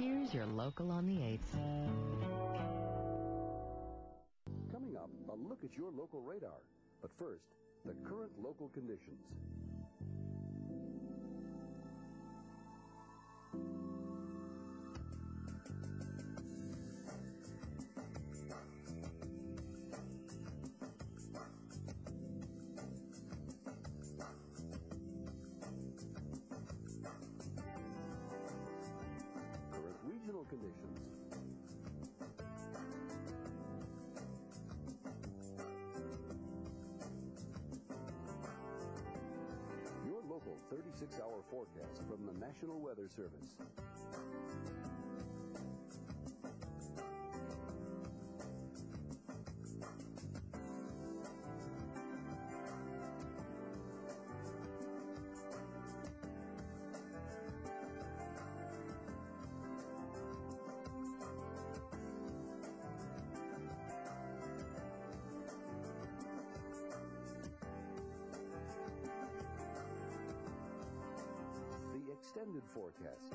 Here's your local on the 8th. Coming up, a look at your local radar. But first, the current local conditions. Your local 36-hour forecast from the National Weather Service. Extended forecast.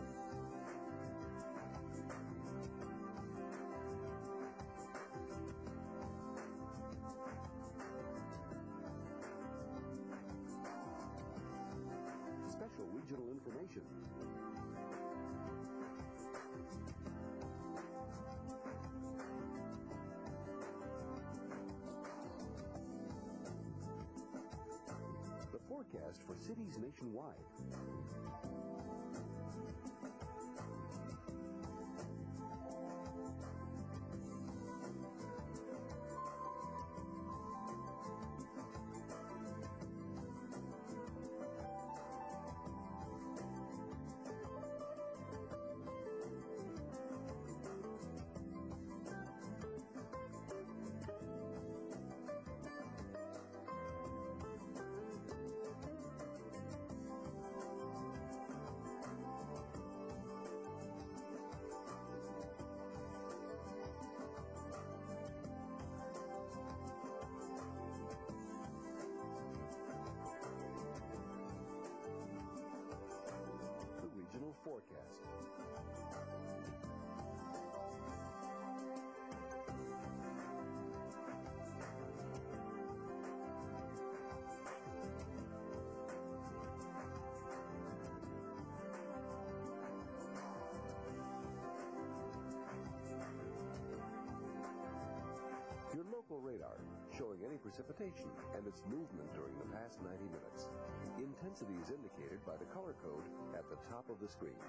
Special regional information. The forecast for cities nationwide. Forecast. Local radar showing any precipitation and its movement during the past 90 minutes. Intensity is indicated by the color code at the top of the screen.